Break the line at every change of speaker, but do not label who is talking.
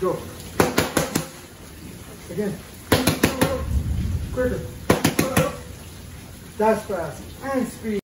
Go. Again. Quicker. That's fast. And speed.